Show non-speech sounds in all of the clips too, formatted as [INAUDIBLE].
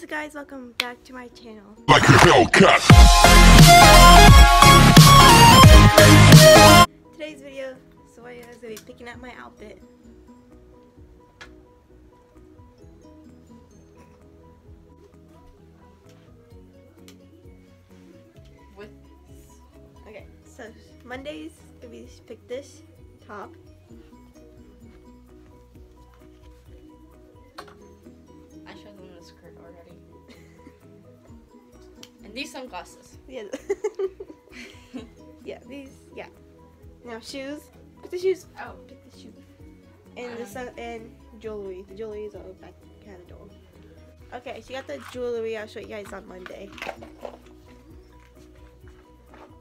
So guys, welcome back to my channel. like a Hellcat. Today's video, Soya is going to be picking out my outfit. With Okay, so Mondays, going to be pick this top. These sunglasses. Yeah. [LAUGHS] yeah, these, yeah. Now shoes. Put the shoes. Oh. Pick the shoes. And the sun um, and jewelry. The jewelry is all back kind of door. Okay, she got the jewelry. I'll show you guys on Monday.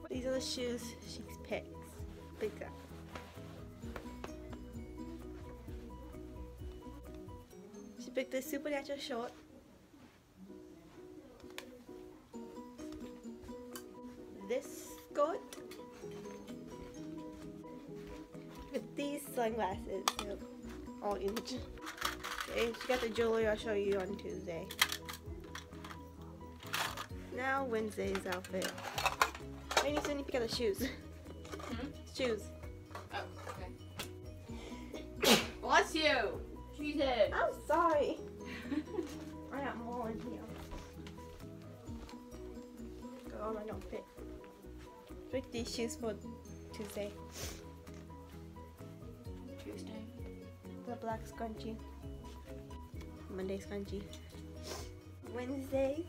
These are the shoes she picks. Picked up. She picked this supernatural short. Sunglasses. Yep. All image. Okay, she got the jewelry I'll show you on Tuesday. Now Wednesday's outfit. I need to pick out the shoes. Hmm? Shoes. Oh, okay. [COUGHS] Bless you! Jesus! I'm sorry. [LAUGHS] I got more in here. Go on, I don't fit. Pick these shoes for. Tuesday. Black scrunchie. Monday scrunchie. Wednesday.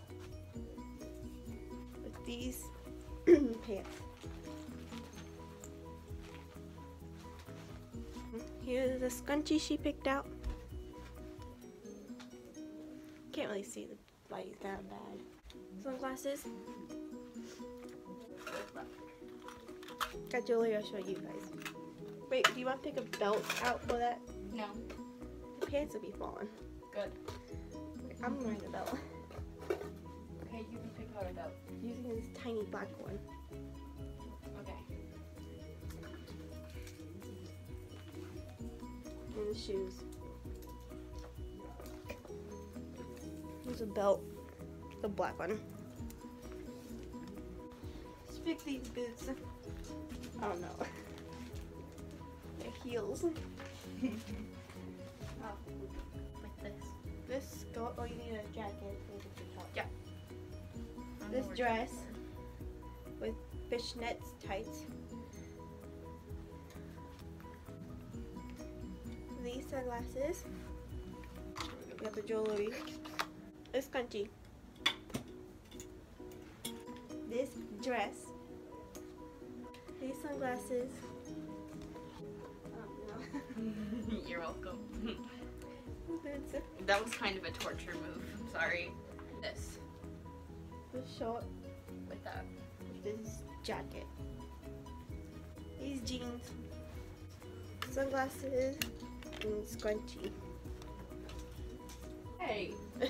With these [CLEARS THROAT] pants. Here's the scrunchie she picked out. Can't really see the light that bad. Sunglasses. Got jewelry, I'll show you guys. Wait, do you want to pick a belt out for that? No. The pants will be falling. Good. I'm wearing a belt. Okay, you can pick out a belt. Using this tiny black one. Okay. And the shoes. There's a belt. The black one. Let's pick these boots. I don't know. [LAUGHS] They're heels. Oh. Like this. This skirt, oh you need a jacket. Maybe the top. Yeah. This dress with fishnets tights. These sunglasses. We got the jewelry. This scrunchie. This dress. These sunglasses. You're welcome. that was kind of a torture move. I'm sorry. This. This short. With that. This jacket. These jeans. Sunglasses. And scrunchie. Hey. [LAUGHS]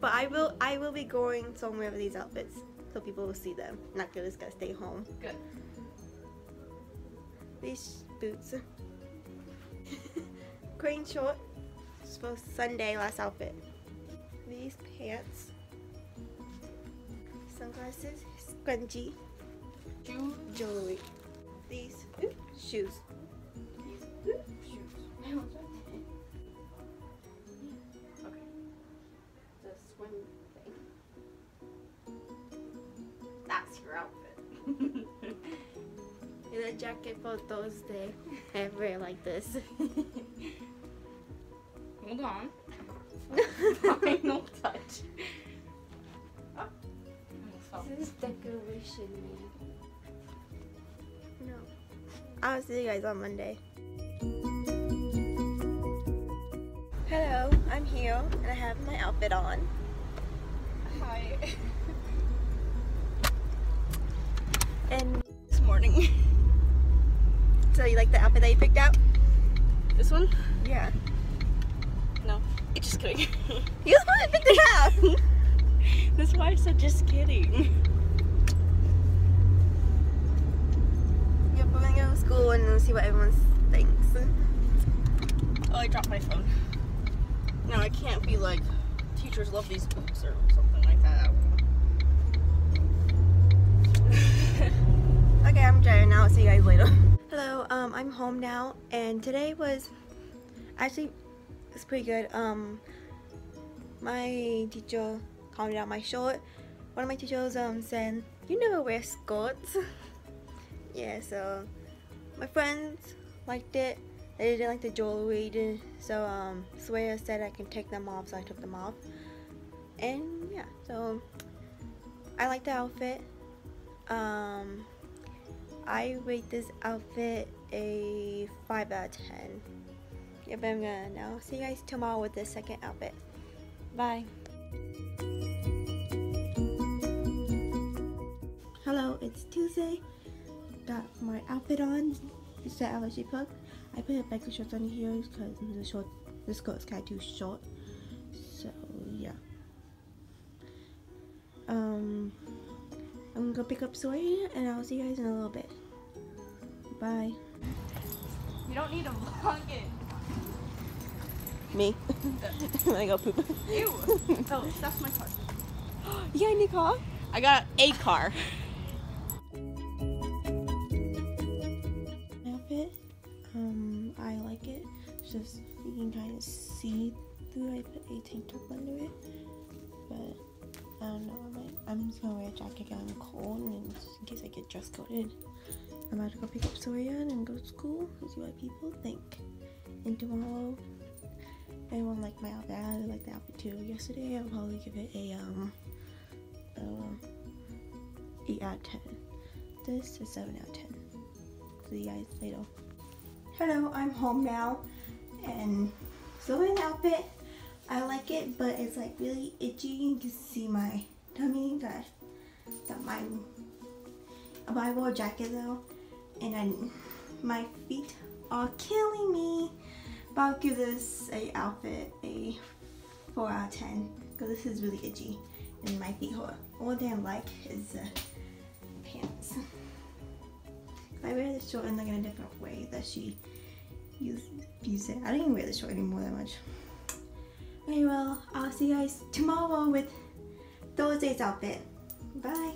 but I will I will be going somewhere with these outfits so people will see them. Not just gonna stay home. Good. These boots. [LAUGHS] Crane short. For Sunday last outfit. These pants. Sunglasses. Scrunchie. Jewelry. These ooh, shoes. These shoes. Okay. The swim thing. That's your outfit. [LAUGHS] And a jacket for Thursday. I wear like this. [LAUGHS] Hold on. [LAUGHS] Final touch. Oh. Almost fell. This is decoration No. I'll see you guys on Monday. Hello, I'm here and I have my outfit on. Hi. [LAUGHS] And This morning. So you like the outfit that you picked out? This one? Yeah. No. [LAUGHS] Just kidding. [LAUGHS] You the one that picked it out! [LAUGHS] That's why I said just kidding. Yep, we're gonna go to school and see what everyone thinks. Oh, I dropped my phone. No, I can't be like, teachers love these boots or something like that. Okay, I'm Jaya now. I'll see you guys later. Hello, um, I'm home now, and today was actually it's pretty good. Um, my teacher commented on my short. One of my teachers um said, "You never wear skirts." [LAUGHS] yeah, so my friends liked it. They didn't like the jewelry, did- so um, Swaya said I can take them off, so I took them off. And yeah, so I like the outfit. Um, I rate this outfit a 5 out of 10. Yep, I'm gonna know. See you guys tomorrow with the second outfit. Bye. Hello, it's Tuesday. Got my outfit on. It's the allergy plug. I put a biker shorts on here because the short, the skirt is kind of too short. I'm gonna go pick up Soy and I'll see you guys in a little bit. Bye. You don't need to vlog it. Me. [LAUGHS] when I go poop. Ew. [LAUGHS] Oh, that's my car. [GASPS] You got a new car? I got a car. [LAUGHS] Outfit. Um, I like it. It's just you can kind of see through. I put a tank top under it, I'm just gonna wear a jacket. 'cause I'm cold, and in case I get dress coded. I'm about to go pick up Soya and go to school and see what people think. And tomorrow, everyone like my outfit. I like the outfit too. Yesterday, I'll probably give it a um, uh, eight out of ten. This is seven out of ten. See you guys later. Hello, I'm home now, and so in the outfit, I like it, but it's like really itchy. You can see my tummy. That that my I wore jacket though, and then my feet are killing me. But I'll give this a outfit a four out of ten because this is really itchy and my feet hurt. Thing I like is the pants. I wear this short in like in a different way that she used, used it. I don't even wear this short anymore that much. Okay, well, I'll see you guys tomorrow with Thursday's outfit. Bye.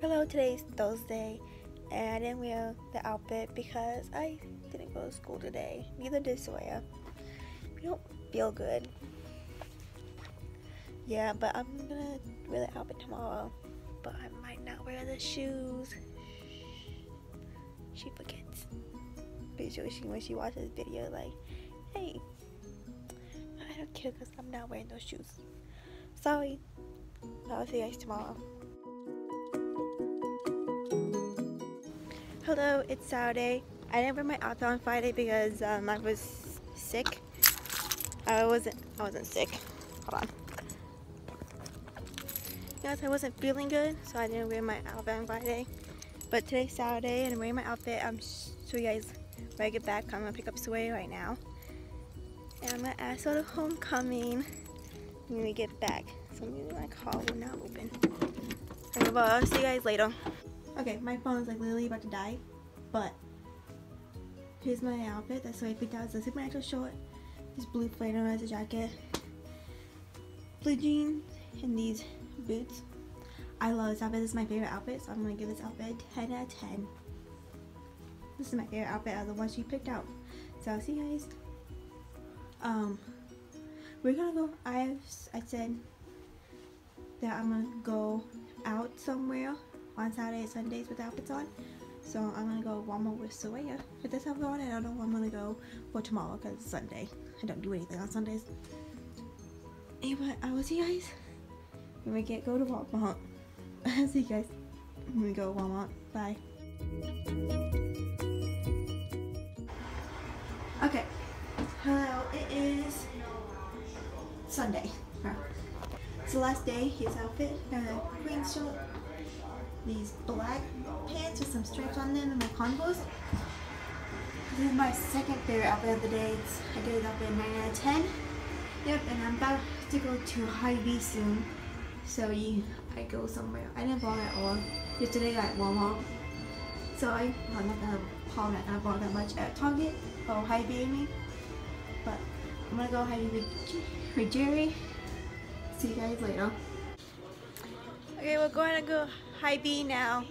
Hello, today's Thursday, and I didn't wear the outfit because I didn't go to school today. Neither did Soya. We don't feel good. Yeah, but I'm gonna wear the outfit tomorrow. But I might not wear the shoes. She forgets. Pretty sure she when she watches this video like, hey, Because I'm not wearing those shoes. Sorry. I'll see you guys tomorrow. Hello, it's Saturday. I didn't wear my outfit on Friday because um, I was sick. I wasn't. I wasn't sick. Hold on. Yes, I wasn't feeling good, so I didn't wear my outfit on Friday. But today's Saturday, and I'm wearing my outfit. I'm show you guys when I get back. I'm gonna pick up Sway right now, and I'm gonna ask for homecoming when we get back. So maybe my car will not open. Okay, well, I'll see you guys later. Okay, my phone is like literally about to die, but here's my outfit. That's what I picked out. It's a supernatural short, this blue flannel as a jacket, blue jeans, and these boots. I love this outfit. This is my favorite outfit, so I'm gonna give this outfit a 10 out of 10. This is my favorite outfit out of the ones she picked out. So I'll see you guys. Um, we're gonna go. I I said that I'm gonna go out somewhere on Saturdays, Sundays with outfits on. So I'm gonna go Walmart with Soraya with this outfit on, and I don't know where I'm gonna go for tomorrow because it's Sunday. I don't do anything on Sundays. Anyway, I will see you guys when we get go to Walmart. [LAUGHS] I'll see you guys when we go to Walmart. Bye. Okay. Hello. It is Sunday. It's the last day. His outfit, uh, green shirt, these black pants with some stripes on them, and my Converse. This is my second favorite outfit of the day. It's, I gave it up a 9 out of 10. Yep, and I'm about to go to Hy-Vee soon. So you, I go somewhere. I didn't vlog at all. Yesterday at Walmart. So I, I'm not gonna, probably not gonna vlog that much at Target or Hy-Vee I mean. I'm gonna go with, with Jerry. See you guys later. Okay, we're going to go Hy-Vee now.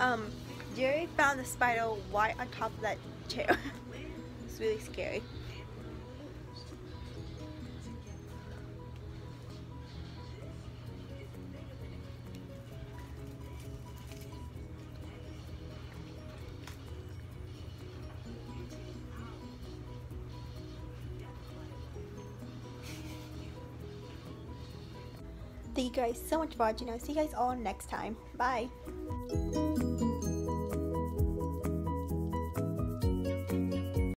Um, Jerry found the spider right on top of that chair. [LAUGHS] it's really scary. Thank you guys so much for watching. I'll see you guys all next time. Bye.